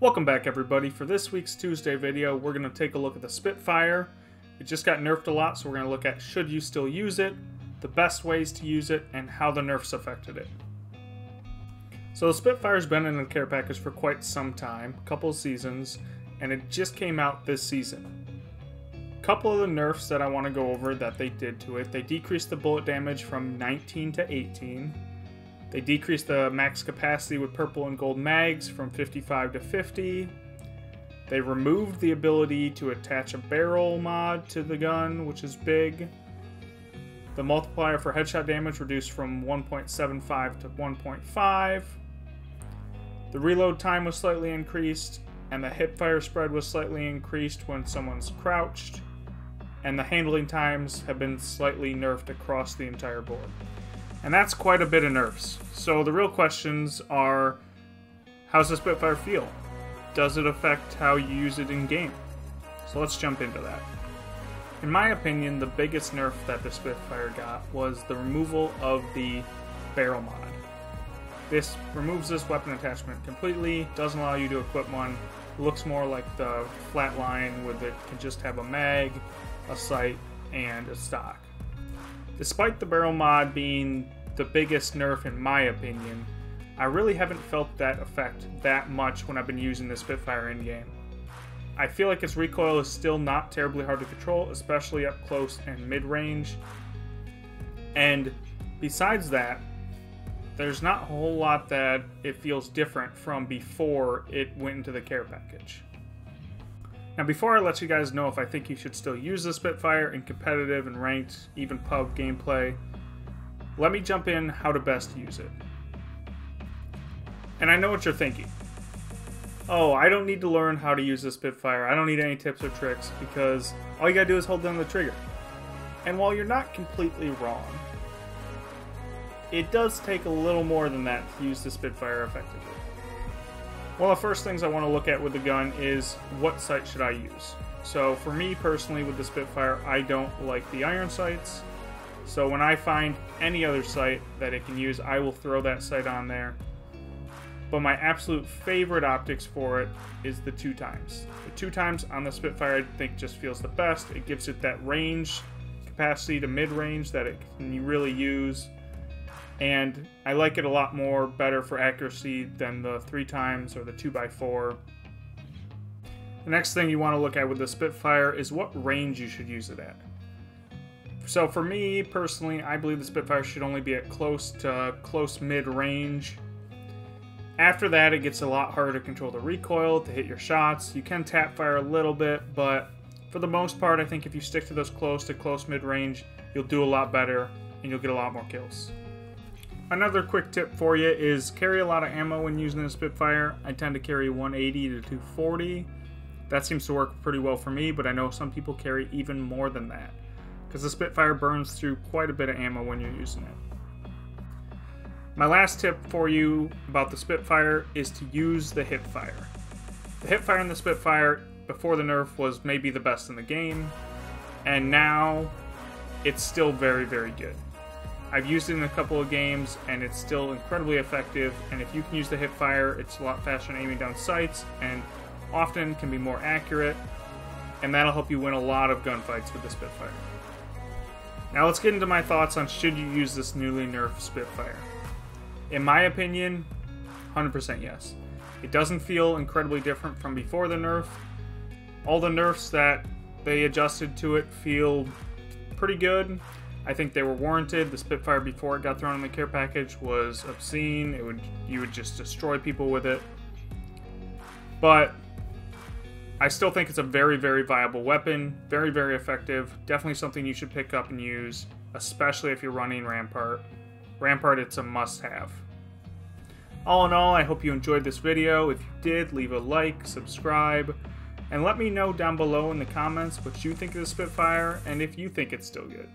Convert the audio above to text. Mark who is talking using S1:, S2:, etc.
S1: Welcome back everybody. For this week's Tuesday video, we're going to take a look at the Spitfire. It just got nerfed a lot, so we're going to look at should you still use it, the best ways to use it, and how the nerfs affected it. So the Spitfire's been in the care package for quite some time, a couple seasons, and it just came out this season. A couple of the nerfs that I want to go over that they did to it, they decreased the bullet damage from 19 to 18, they decreased the max capacity with purple and gold mags from 55 to 50. They removed the ability to attach a barrel mod to the gun, which is big. The multiplier for headshot damage reduced from 1.75 to 1.5. The reload time was slightly increased, and the hipfire spread was slightly increased when someone's crouched. And the handling times have been slightly nerfed across the entire board. And that's quite a bit of nerfs. So the real questions are how's the Spitfire feel? Does it affect how you use it in game? So let's jump into that. In my opinion, the biggest nerf that the Spitfire got was the removal of the barrel mod. This removes this weapon attachment completely, doesn't allow you to equip one, looks more like the flatline with it can just have a mag, a sight, and a stock. Despite the barrel mod being the biggest nerf in my opinion, I really haven't felt that effect that much when I've been using the Spitfire in game. I feel like its recoil is still not terribly hard to control, especially up close and mid range. And besides that, there's not a whole lot that it feels different from before it went into the care package. Now before I let you guys know if I think you should still use the Spitfire in competitive and ranked, even pub gameplay, let me jump in how to best use it. And I know what you're thinking. Oh, I don't need to learn how to use the Spitfire. I don't need any tips or tricks because all you gotta do is hold down the trigger. And while you're not completely wrong, it does take a little more than that to use the Spitfire effectively. Of the first things I want to look at with the gun is what sight should I use. So for me personally with the Spitfire, I don't like the iron sights. So when I find any other sight that it can use, I will throw that sight on there. But my absolute favorite optics for it is the two times. The two times on the Spitfire I think just feels the best. It gives it that range capacity to mid range that it can really use and I like it a lot more better for accuracy than the three times or the two by four. The next thing you want to look at with the Spitfire is what range you should use it at. So for me personally, I believe the Spitfire should only be at close to close mid range. After that, it gets a lot harder to control the recoil, to hit your shots. You can tap fire a little bit, but for the most part, I think if you stick to those close to close mid range, you'll do a lot better and you'll get a lot more kills. Another quick tip for you is carry a lot of ammo when using a Spitfire. I tend to carry 180 to 240. That seems to work pretty well for me, but I know some people carry even more than that. Because the Spitfire burns through quite a bit of ammo when you're using it. My last tip for you about the Spitfire is to use the hipfire. The hipfire in the Spitfire before the nerf was maybe the best in the game, and now it's still very, very good. I've used it in a couple of games, and it's still incredibly effective. And if you can use the hip fire, it's a lot faster in aiming down sights, and often can be more accurate. And that'll help you win a lot of gunfights with the Spitfire. Now let's get into my thoughts on should you use this newly nerfed Spitfire. In my opinion, 100% yes. It doesn't feel incredibly different from before the nerf. All the nerfs that they adjusted to it feel pretty good. I think they were warranted. The Spitfire before it got thrown in the care package was obscene. It would you would just destroy people with it. But I still think it's a very, very viable weapon. Very, very effective. Definitely something you should pick up and use, especially if you're running Rampart. Rampart, it's a must-have. All in all, I hope you enjoyed this video. If you did, leave a like, subscribe, and let me know down below in the comments what you think of the Spitfire and if you think it's still good.